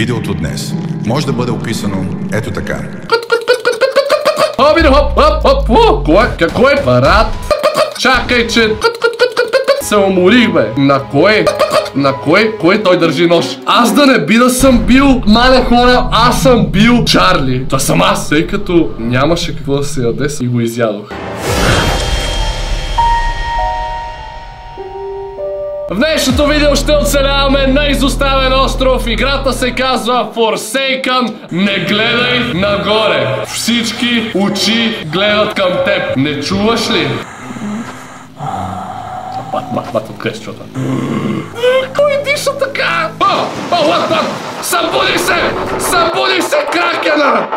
Видеото днес може да бъде описано ето така. Хоби, хоп, хоп, хоп, о, кое, какво е парад? Чакай, че се уморих, бе. На кое? На кое? Кое той държи нож? Аз да не би да съм бил, мале хора, аз съм бил Чарли. Това съм аз, тъй като нямаше какво да се яде и го изядох. В днешното видео ще оцеляваме на изоставен остров. Играта се казва Forsaken. Не гледай нагоре. Всички очи гледат към теб. Не чуваш ли? Бат, бат, бат, откъде се чува? Кой диша така? О, о, the? Събуди се! Събуди се, кракена!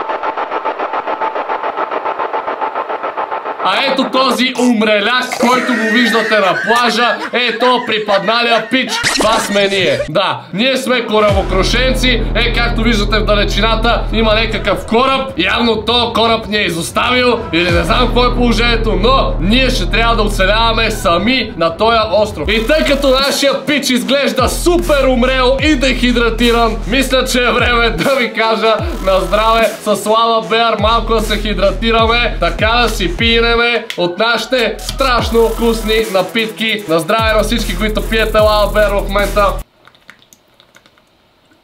А ето този умреляк, който го виждате на плажа, е то припадналия пич. Това сме ние. Да, ние сме корабокрушенци. Е, както виждате в далечината, има някакъв кораб. Явно то кораб ни е изоставил или не знам какво е положението, но ние ще трябва да оцеляваме сами на този остров. И тъй като нашия пич изглежда супер умрел и дехидратиран, мисля, че е време да ви кажа на здраве с Слава Беар малко да се хидратираме, така да си пиеме от нашите страшно вкусни напитки. На здраве на всички, които пиете Лава в момента.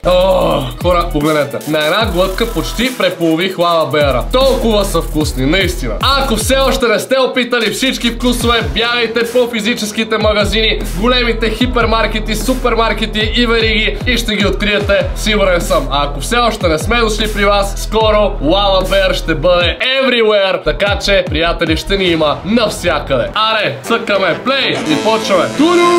О, хора, погледнете. На една глътка почти преполових лава беара. Толкова са вкусни, наистина. Ако все още не сте опитали всички вкусове, бягайте по физическите магазини, големите хипермаркети, супермаркети и вериги и ще ги откриете, сигурен съм. А ако все още не сме дошли при вас, скоро лава беар ще бъде everywhere, така че, приятели, ще ни има навсякъде. Аре, цъкаме плей и почваме. Туру!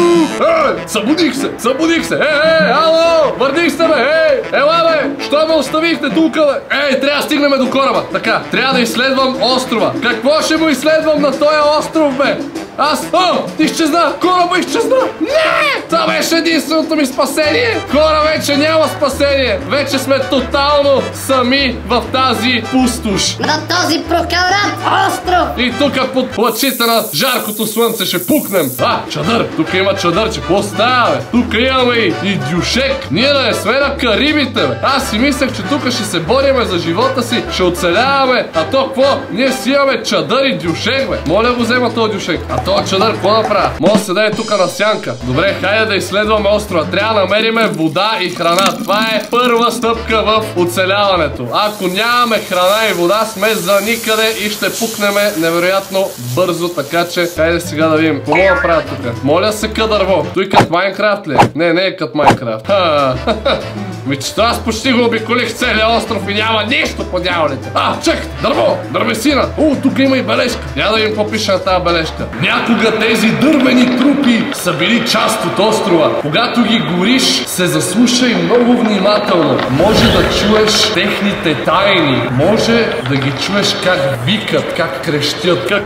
Ей, събудих се, събудих се. Е, е, ало, върних се, бе, ей, ела, бе, що ме оставихте тук, бе? Ей, трябва да стигнем до кораба. Така, трябва да изследвам острова. Какво ще му изследвам на този остров, бе? Аз, о, изчезна, кораба изчезна. Не, това беше единственото ми спасение. Хора, вече няма спасение. Вече сме тотално сами в тази пустош. На този прокарат остров! И тук под лъчите на жаркото слънце ще пукнем. А, чадър, тук има чадърче. Какво става, бе? Тук имаме и, и дюшек. Ние да не сме на Карибите, бе. Аз си мислех, че тук ще се бориме за живота си, ще оцеляваме. А то какво? Ние си имаме чадър и дюшек, бе. Моля го взема този дюшек. А то чадър, какво направя? Може да седе тук на сянка. Добре, хайде да изследваме острова. Трябва да намериме вода и храна. Това е първа стъпка в оцеляването. Ако нямаме храна и вода, сме за никъде и ще пукнеме невероятно бързо, така че хайде сега да видим. Какво мога да правя тук? Моля се ка дърво. Той кът Майнкрафт ли? е? Не, не е кът Майнкрафт. Ха, Ми че аз почти го обиколих целия остров и няма нищо по дяволите. А, чак, дърво, дървесина. О, тук има и бележка. Я да какво пише на тази бележка. Някога тези дървени трупи са били част от острова. Когато ги гориш, се заслушай много внимателно. Може да чуеш техните тайни. Може да ги чуеш как викат, как крещят, как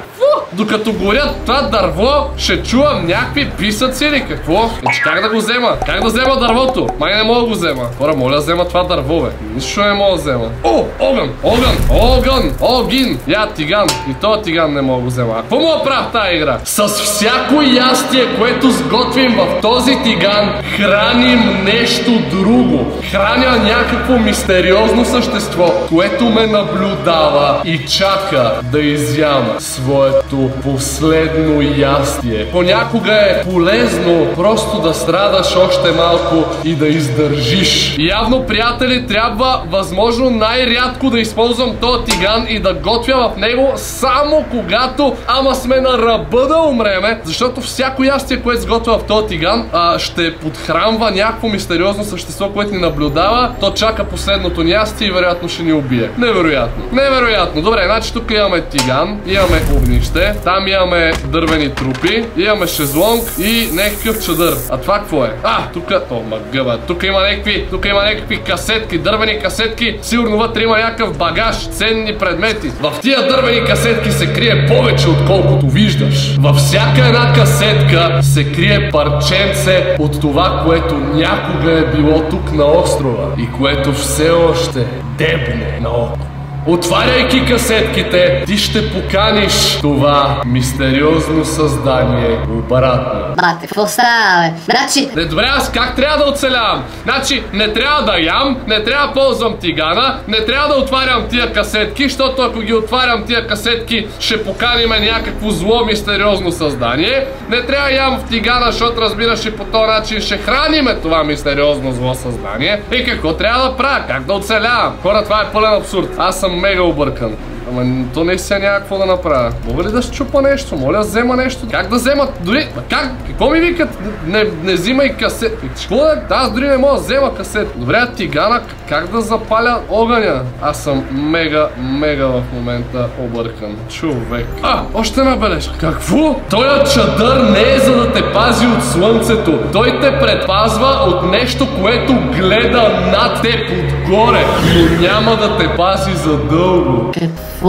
докато горят това дърво, ще чувам някакви писъци или какво? Значи как да го взема? Как да взема дървото? Май не мога да го взема. Хора, моля да взема това дърво, бе. Нищо не мога да взема. О, огън, огън, огън, огин. Я, тиган. И то тиган не мога да взема. А какво да правя тази игра? С всяко ястие, което сготвим в този тиган, храним нещо друго. Храня някакво мистериозно същество, което ме наблюдава и чака да изям своето последно ястие. Понякога е полезно просто да страдаш още малко и да издържиш. Явно, приятели, трябва възможно най-рядко да използвам този тиган и да готвя в него само когато ама сме на ръба да умреме, защото всяко ястие, което сготвя в този тиган, а, ще подхранва някакво мистериозно същество, което ни наблюдава. То чака последното ни ястие и вероятно ще ни убие. Невероятно. Невероятно. Добре, значи тук имаме тиган, имаме огнище, там имаме дървени трупи, имаме шезлонг и някакъв чадър. А това какво е? А, тук, о, магъба, тук има някакви, тук има някакви касетки, дървени касетки. Сигурно вътре има някакъв багаж, ценни предмети. В тия дървени касетки се крие повече, отколкото виждаш. Във всяка една касетка се крие парченце от това, което някога е било тук на острова и което все още дебне на око. Отваряйки касетките, ти ще поканиш това мистериозно създание обратно. Брате, какво става, бе? Значи, Не, добре, аз как трябва да оцелявам? Значи, не трябва да ям, не трябва да ползвам тигана, не трябва да отварям тия касетки, защото ако ги отварям тия касетки, ще поканиме някакво зло мистериозно създание. Не трябва да ям в тигана, защото разбираш и по този начин ще храниме това мистериозно зло създание. И какво трябва да правя? Как да оцелявам? Хора, това е пълен абсурд. Аз съм mega huracão. Ама то не сега няма какво да направя. Мога ли да щупа нещо? Моля, взема нещо. Как да взема? Дори. Как? Какво ми викат? Не, не взимай касет. Какво да? Аз дори не мога да взема касет. Добре, тигана, как да запаля огъня? Аз съм мега, мега в момента объркан. Човек. А, още една бележка. Какво? Той чадър не е за да те пази от слънцето. Той те предпазва от нещо, което гледа над теб отгоре. Но няма да те пази за дълго. какво?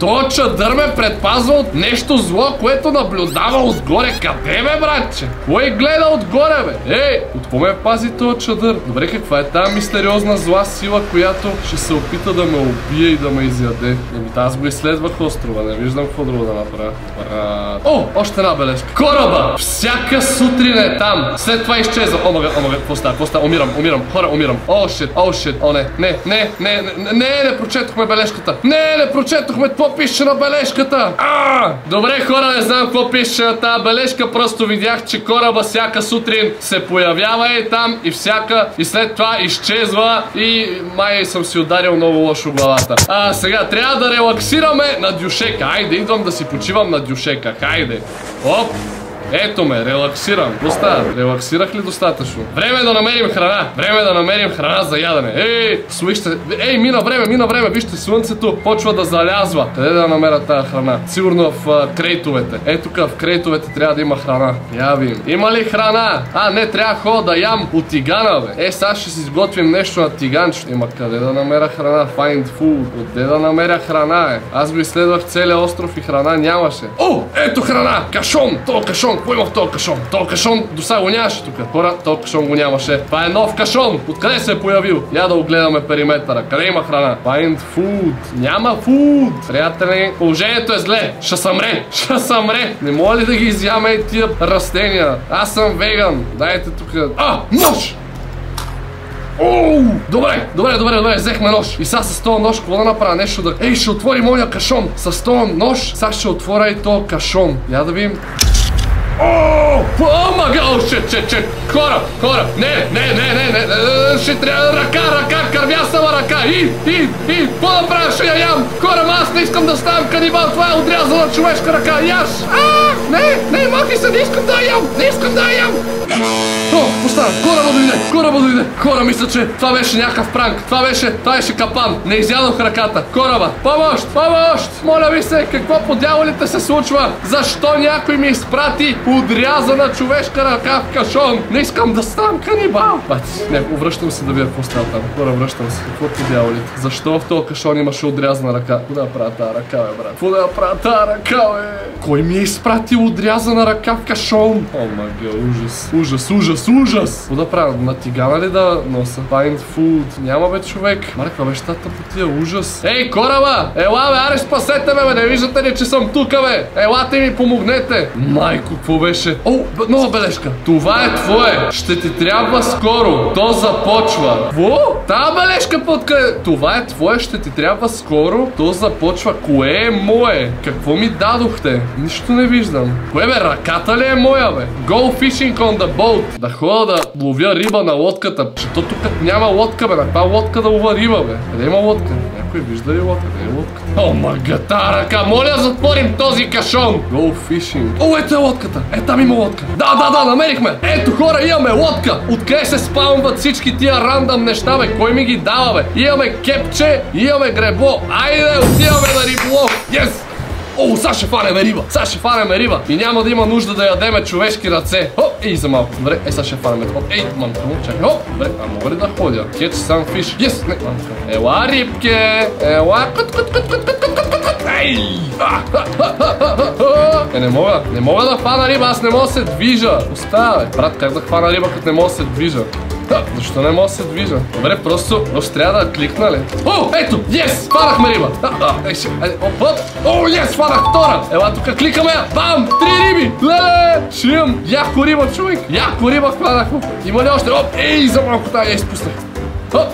То чадър ме предпазва от нещо зло, което наблюдава отгоре. Къде бе, братче? Кой гледа отгоре, бе? Ей, от какво ме пази този чадър? Добре, каква е тази мистериозна зла сила, която ще се опита да ме убие и да ме изяде? Еми, аз го изследвах острова, не виждам какво друго да направя. Брат. О, още една бележка. Кораба! Всяка сутрин е там. След това изчезва. О, мага, о, мага, какво става? Какво става? Умирам, умирам. Хора, умирам. О, шит, о, шит. О, не, не, не, не, не, не, не прочетохме бележката. Не, не прочетохме какво пише на бележката. А! Добре, хора, не знам какво пише на тази бележка. Просто видях, че кораба всяка сутрин се появява и там и всяка и след това изчезва и май съм си ударил много лошо главата. А, сега трябва да релаксираме на дюшека. Хайде, идвам да си почивам на дюшека. Хайде. Оп! Ето ме, релаксирам. Какво става? Релаксирах ли достатъчно? Време е да намерим храна. Време е да намерим храна за ядене. Ей, слушайте. Ей, мина време, мина време. Вижте, слънцето почва да залязва. Къде да намеря тази храна? Сигурно в а, крейтовете. Ей, тук в крейтовете трябва да има храна. Я видим. Има ли храна? А, не, трябва хора да ям от тигана, бе. Е, сега ще си изготвим нещо на тиганчето. Има къде да намеря храна? Find food. Откъде да намеря храна, е? Аз го изследвах целия остров и храна нямаше. О, ето храна! Кашон! То кашон! Какво има в този кашон? Този кашон до сега го нямаше тук. Хора, този кашон го нямаше. Това е нов кашон. Откъде се е появил? Я да огледаме периметъра. Къде има храна? Find food. Няма food. Приятели, положението е зле. Ще съмре. Ще съмре. Не мога ли да ги изяме и тия растения? Аз съм веган. Дайте тук. А, нож! Оу! Добре, добре, добре, добре, взехме нож. И сега с този нож, какво да направя? Нещо да... Ей, ще отвори моя кашон. С този нож, сега ще отворя и този кашон. Я да видим. О, о, мага, о, шит, шит, шит. Хора, хора, не, не, не, не, не, ще трябва ръка, ръка, кървясала ръка. И, и, и, какво да правя, ще я ям. Хора, ма аз не искам да ставам канибал, това е отрязана човешка ръка. Яш. А, не, не, махи се, не искам да я ям, не искам да я ям. О, постава, кораба дойде, кораба дойде. Хора, мисля, че това беше някакъв пранк. Това беше, това беше капан. Не изядох ръката. Кораба, помощ, помощ. Моля ви се, какво по дяволите се случва? Защо някой ми изпрати отрязана човешка ръка в кашон? Не искам да ставам канибал. Бати, не, връщам се да видя какво става там. Хора, връщам се. Какво по дяволите? Защо в този кашон имаше отрязана ръка? Какво да правя тази ръка, бе, брат? Какво да правя тази ръка, бе? Кой ми е изпратил отрязана ръка в кашон? О, мага, ужас. Ужас, ужас, ужас. Какво да правя? На тигана ли да носа? Find food. Няма бе, човек. Марка, бе, щата по тия ужас. Ей, кораба! Ела, бе, аре, спасете ме, бе, не виждате ли, че съм тук, бе? Елате ми, помогнете. Майко, какво беше? О, нова бележка. Това е твое. Ще ти трябва скоро. То започва. Какво? Та бележка под къде? Това е твое, ще ти трябва скоро. То започва. Кое е мое? Какво ми дадохте? Нищо не виждам. Кое бе, ръката ли е моя, бе? Go fishing on the boat. Да ходя да ловя риба на лодката. Че то тук няма лодка, бе. На каква лодка да лова риба, бе? Къде има лодка? Някой вижда ли лодка? Къде е лодка? О, магата ръка! Моля, затворим този кашон! Go fishing. О, ето е лодката! Е, там има лодка. Да, да, да, намерихме! Ето, хора, имаме лодка! Откъде се спалват всички тия рандъм неща, бе? Кой ми ги дава, бе? Имаме кепче, имаме гребло. Айде, отиваме на риболов! Yes! О, сега ще фанеме риба! Сега ще фанеме риба! И няма да има нужда да ядеме човешки ръце. Хоп, ей за малко. Добре, е, сега ще фанеме. Хоп, ей, мамка му, чакай. Хоп, добре, а мога ли да ходя? Catch some fish. Yes, не, мамка. Ела, рибке! Ела, кут, кут, кут, кут, кут, кут, кут, кут. Ей! Е, не мога, не мога да хвана риба, аз не мога да се движа. Остава, бе. Брат, как да хвана риба, като не мога да се движа? Защо не мога да се движа? Добре, просто, трябва да кликна ли? О, ето, yes, фанахме риба. А, оп, оп. О, yes, фанах втора. Ела тук кликаме. Бам, три риби. Леле, ще имам яко риба, човек. Яко риба хванахме. Има ли още? Оп, ей, за малко тая я изпуснах.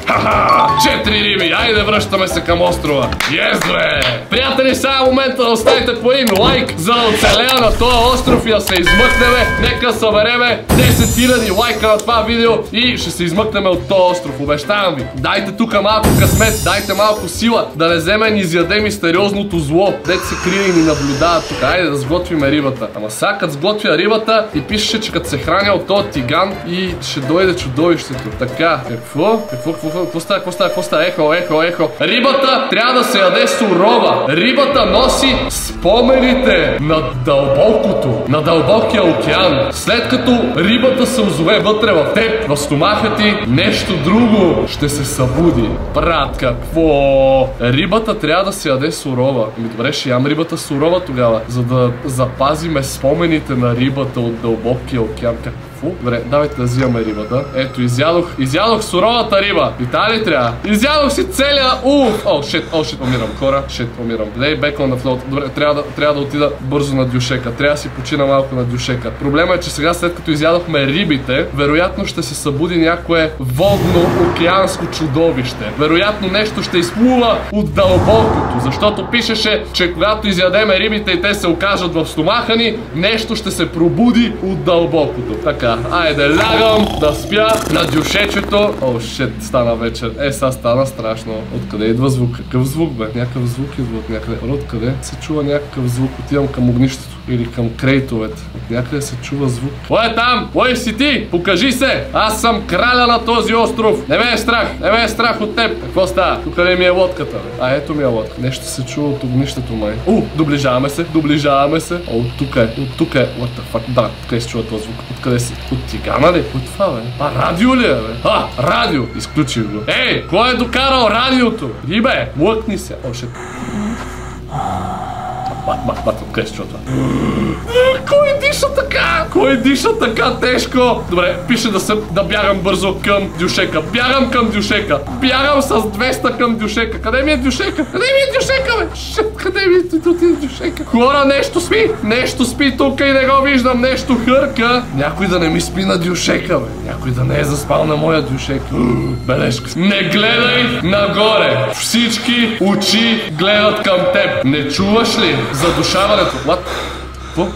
Ха-ха! Четири риби! Айде, връщаме се към острова! Ес, бе! Приятели, сега е момента да оставите по един лайк, за да оцелея на този остров и да се измъкнеме. Нека събереме 10 000 лайка на това видео и ще се измъкнем от този остров. Обещавам ви. Дайте тук малко късмет, дайте малко сила, да не вземе ни изяде мистериозното зло. Дете се крие и ни наблюдава тук. Айде да сготвиме рибата. Ама сега като сготвя рибата и пишеше, че като се храня от този тиган и ще дойде чудовището. Така, какво? Какво, какво, става, какво става, какво става? Ехо, ехо, ехо. Рибата трябва да се яде сурова. Рибата носи спомените на дълбокото, на дълбокия океан. След като рибата се озове вътре в теб, в стомаха ти, нещо друго ще се събуди. Брат, какво? Рибата трябва да се яде сурова. Ми добре, ще ям рибата сурова тогава, за да запазиме спомените на рибата от дълбокия океан. Какво? Добре, давайте да взимаме рибата. Ето, изядох, изядох суровата риба. И та ли трябва? Изядох си целия уф! О, шит, о, шит, умирам. Хора, шит, умирам. Лей, бекон на флот. Добре, трябва да, трябва да отида бързо на дюшека. Трябва да си почина малко на дюшека. Проблема е, че сега след като изядохме рибите, вероятно ще се събуди някое водно-океанско чудовище. Вероятно нещо ще изплува от дълбокото, защото пишеше, че когато изядеме рибите и те се окажат в стомаха ни, нещо ще се пробуди от дълбокото. Така, айде, лягам да спя на дюшечето. О, шет, стана вечер. Е, сега стана страшно. Откъде идва звук? Какъв звук, бе? Някакъв звук идва от някъде. Откъде се чува някакъв звук? Отивам към огнището или към крейтовете. От някъде се чува звук. Кой е там? Кой си ти? Покажи се! Аз съм краля на този остров. Не ме е страх. Не ме е страх от теб. Какво става? Тук къде ми е лодката? Бе? А ето ми е лодка. Нещо се чува от огнището май. У, доближаваме се. Доближаваме се. О, от тук е. От тук е. What the fuck? Да, тук се чува този звук. Откъде си? От тигана ли? От това, бе? А, радио ли е, бе? А, радио. Изключих го. Ей, кой е докарал радиото? Рибе, млъкни се. О, ще... Бат, бат, бат, откъде се чува това? Кой диша така? Кой диша така тежко? Добре, пише да, се, да бягам бързо към дюшека. Бягам към дюшека. Бягам с 200 към дюшека. Къде ми е дюшека? Къде ми е дюшека, бе? Шет, къде ми е е дюшека? Хора, нещо спи. Нещо спи тук и не го виждам. Нещо хърка. Някой да не ми спи на дюшека, бе. Някой да не е заспал на моя дюшек. Бележка. Не гледай нагоре. Всички очи гледат към теб. Не чуваш ли задушаването? What? Какво?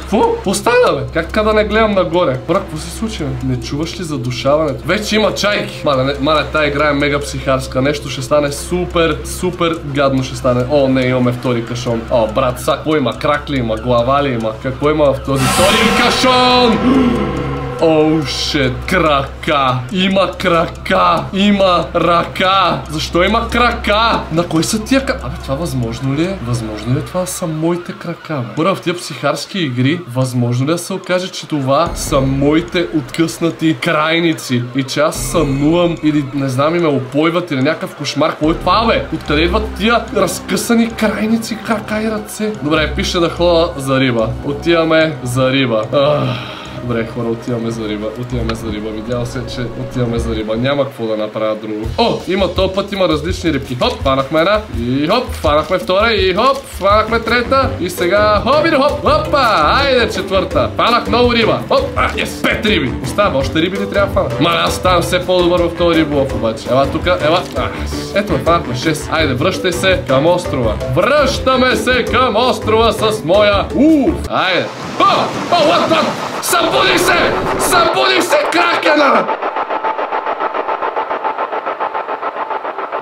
Какво? Постана, бе? Как така да не гледам нагоре? Брат, какво се случи, бе? Не чуваш ли задушаването? Вече има чайки. Мале, мале, тая игра е мега психарска. Нещо ще стане супер, супер гадно ще стане. О, не, имаме втори кашон. О, брат, са, какво има? Крак ли има? Глава ли има? Какво има в този втори кашон? Оу, шет, крака. Има крака. Има ръка. Защо има крака? На кой са тия крака? Абе, това възможно ли е? Възможно ли е това са моите крака, бе? Бра, в тия психарски игри, възможно ли е да се окаже, че това са моите откъснати крайници? И че аз сънувам или не знам, и ме опойват или някакъв кошмар. Кой е това, бе? Откъде идват тия разкъсани крайници, крака и ръце? Добре, пише да ходя за риба. Отиваме за риба. Ах. Добре, хора, отиваме за риба. Отиваме за риба. Видял се, че отиваме за риба. Няма какво да направя друго. О, има този път, има различни рибки. Хоп, фанахме една. И хоп, фанахме втора. И хоп, фанахме трета. И сега хоп и хоп. Хопа, айде четвърта. Фанах много риба. Хоп, а, ес, пет риби. Остава, още риби ли трябва фана? Маля, аз ставам все по-добър в този риболов обаче. Ела тук, ела. А, ето ме, фанахме 6. Айде, връщай се към острова. Връщаме се към острова с моя уф. Айде. О, о, what, what? Sa budi se! Sa budi!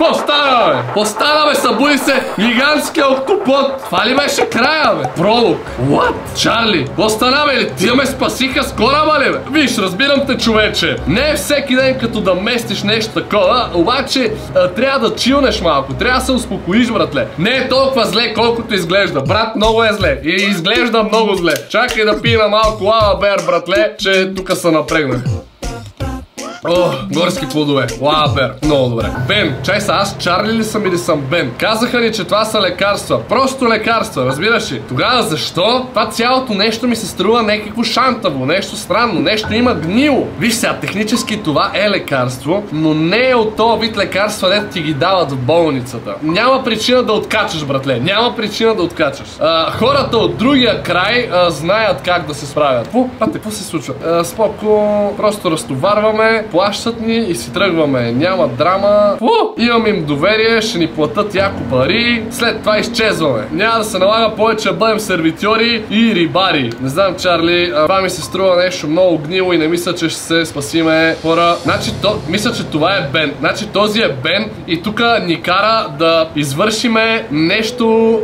Кракена! Постана, бе! Постана, бе! Събуди се! Гигантския октопод! Това ли беше края, бе? Пролог! What? Чарли! Постана, бе! Тия ме спасиха с кораба ли, бе? Виж, разбирам те, човече! Не е всеки ден като да местиш нещо такова, обаче а, трябва да чилнеш малко. Трябва да се успокоиш, братле. Не е толкова зле, колкото изглежда. Брат, много е зле. И изглежда много зле. Чакай да пина малко лава бер, братле, че тук се напрегнах. О, горски плодове. Лабер. Много добре. Бен. Чай са, аз Чарли ли съм или съм Бен? Казаха ни, че това са лекарства. Просто лекарства, разбираш ли? Тогава защо? Това цялото нещо ми се струва някакво шантаво, нещо странно, нещо има гнило. Виж сега, технически това е лекарство, но не е от този вид лекарства, дето ти ги дават в болницата. Няма причина да откачаш, братле. Няма причина да откачаш. А, хората от другия край а, знаят как да се справят. Пу, пате, какво се случва? А, споко, просто разтоварваме, плащат ни и си тръгваме. Няма драма. Пу, имам им доверие, ще ни платят яко пари. След това изчезваме. Няма да се налага повече да бъдем сервитьори и рибари. Не знам, Чарли, това ми се струва нещо много гнило и не мисля, че ще се спасиме хора. Значи, то, мисля, че това е Бен. Значи този е Бен и тук ни кара да извършиме нещо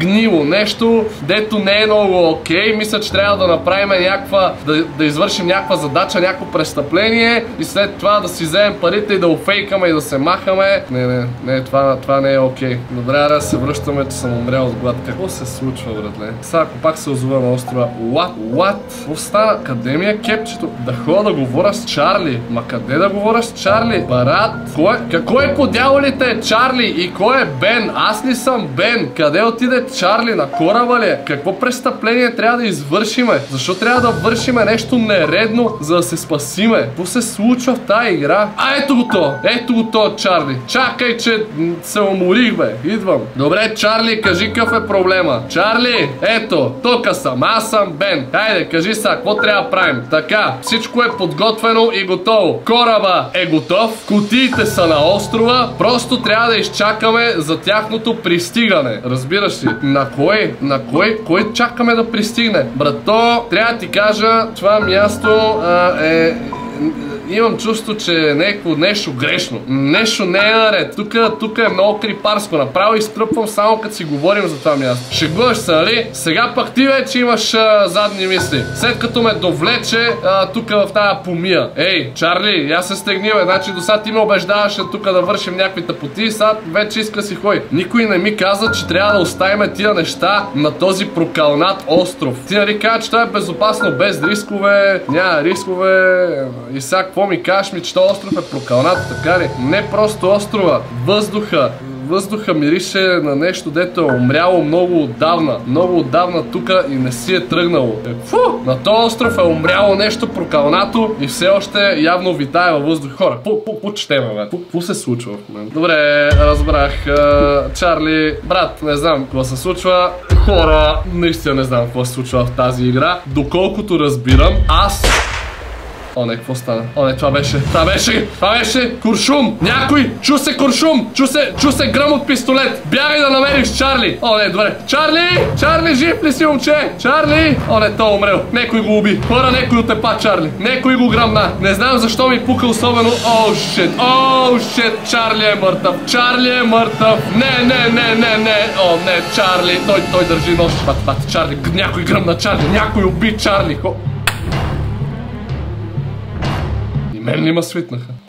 гнило, нещо, дето не е много окей. Мисля, че трябва да направим някаква, да, да извършим някаква задача, някакво престъпление и след това да си вземем парите и да офейкаме и да се махаме. Не, не, не, това, това не е окей. Добре, да се връщаме, че съм умрял от глад. Какво се случва, братле? Сега, ако пак се озова на острова, what, what? Стана? Къде ми е кепчето? Да ходя да говоря с Чарли. Ма къде да говоря с Чарли? Барат, кой, какво е по дяволите е Чарли и кой е Бен? Аз ли съм Бен? Къде отиде Чарли? На кораба ли е? Какво престъпление трябва да извършиме? Защо трябва да вършиме нещо нередно, за да се спасиме? Какво се случва в тази игра? А ето го то! Ето го то, Чарли. Чакай, че се уморих, бе. Идвам. Добре, Чарли, кажи какъв е проблема. Чарли, ето, тук съм. Аз съм Бен. Хайде, кажи сега, какво трябва да правим? Така, всичко е подготвено и готово. Кораба е готов, кутиите са на острова, просто трябва да изчакаме за тяхното пристигане. Разбираш ли? На кой? На кой? Кой чакаме да пристигне? Брато, трябва да ти кажа, това място е имам чувство, че е някакво нещо грешно. Нещо не е наред. Тук, тук е много крипарско. Направо изтръпвам само като си говорим за това място. Шегуваш се, нали? Сега пък ти вече имаш а, задни мисли. След като ме довлече тук в тази помия. Ей, Чарли, я се стегни, бе. Значи до сега ти ме убеждаваше тук да вършим някакви тъпоти. Сега вече иска си хой. Никой не ми каза, че трябва да оставим тия неща на този прокалнат остров. Ти нали кажа, че това е безопасно, без рискове, няма рискове. И сега какво ми кажеш ми, че този остров е прокалнат, така ли? Не просто острова, въздуха. Въздуха мирише на нещо, дето е умряло много отдавна. Много отдавна тука и не си е тръгнало. Е, фу! На този остров е умряло нещо прокалнато и все още явно витае във въздух. Хора, по-четеме, бе. Какво се случва в момента? Добре, разбрах. А, Чарли, брат, не знам какво се случва. Хора, наистина не знам какво се случва в тази игра. Доколкото разбирам, аз О, не, какво стана? О, не, това беше, това беше, това беше куршум! Някой! Чу се куршум! Чу се, чу се гръм от пистолет! Бягай да намериш Чарли! О, не, добре. Чарли! Чарли, жив ли си, момче? Чарли! О, не, той е умрел. Некой го уби. Хора, некой отепа Чарли. Некой го гръмна. Не знам защо ми пука особено. О, шит! О, шит! Чарли е мъртъв. Чарли е мъртъв. Не, не, не, не, не. О, не, Чарли. Той, той държи нож. Бат, бат, Чарли. Някой гръмна Чарли. Някой уби Чарли. Хо... И мен ли ма свитнаха? Остана,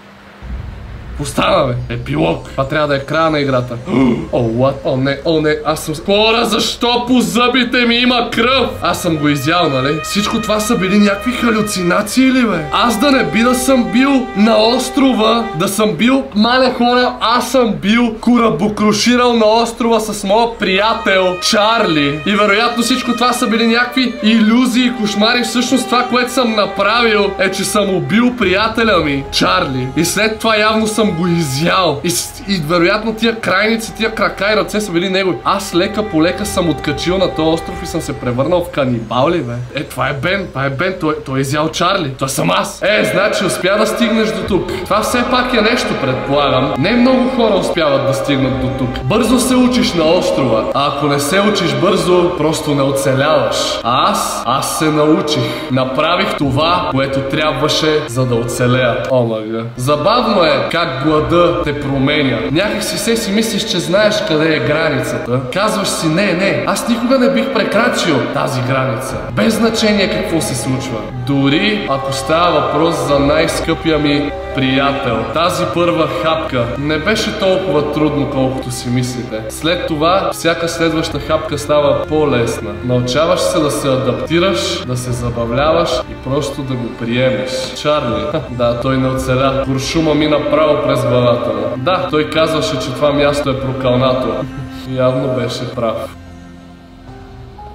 бе. Епилог. Това трябва да е края на играта. О, what? О, не, о, не. Аз съм... Хора, защо по зъбите ми има кръв? Аз съм го изял, нали? Всичко това са били някакви халюцинации ли, бе? Аз да не би да съм бил на острова, да съм бил... Мале хора, аз съм бил корабокруширал на острова с моя приятел Чарли. И вероятно всичко това са били някакви иллюзии и кошмари. Всъщност това, което съм направил е, че съм убил приятеля ми, Чарли. И след това явно съм го изял. И, и вероятно тия крайници, тия крака и ръце са били негови. Аз лека по лека съм откачил на този остров и съм се превърнал в канибал ли, бе? Е, това е Бен, това е Бен, той, той е изял Чарли. Това съм аз. Е, значи успя да стигнеш до тук. Това все пак е нещо, предполагам. Не много хора успяват да стигнат до тук. Бързо се учиш на острова, а ако не се учиш бързо, просто не оцеляваш. А аз, аз се научих. Направих това, което трябваше, за да оцелея. О, мага. Забавно е как глада те променя. Някак си се си мислиш, че знаеш къде е границата. Казваш си, не, не, аз никога не бих прекрачил тази граница. Без значение какво се случва. Дори ако става въпрос за най-скъпия ми приятел. Тази първа хапка не беше толкова трудно, колкото си мислите. След това, всяка следваща хапка става по-лесна. Научаваш се да се адаптираш, да се забавляваш и просто да го приемеш. Чарли, да, той не оцеля. Куршума ми направо през главата. Да, той казваше, че това място е прокалнато. Явно беше прав.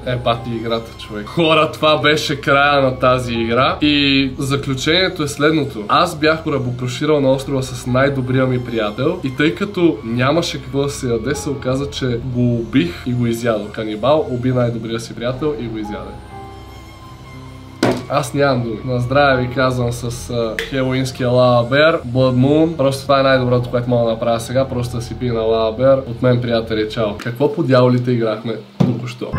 Е, бати играта, човек. Хора, това беше края на тази игра. И заключението е следното. Аз бях корабокруширал на острова с най-добрия ми приятел и тъй като нямаше какво да се яде, се оказа, че го убих и го изядох. Канибал уби най-добрия си приятел и го изяде. Аз нямам думи. На здраве ви казвам с хелоинския Лава Бер, Blood Moon. Просто това е най-доброто, което мога да направя сега. Просто да си пия на Лава Бер. От мен, приятели, чао. Какво по дяволите играхме току-що?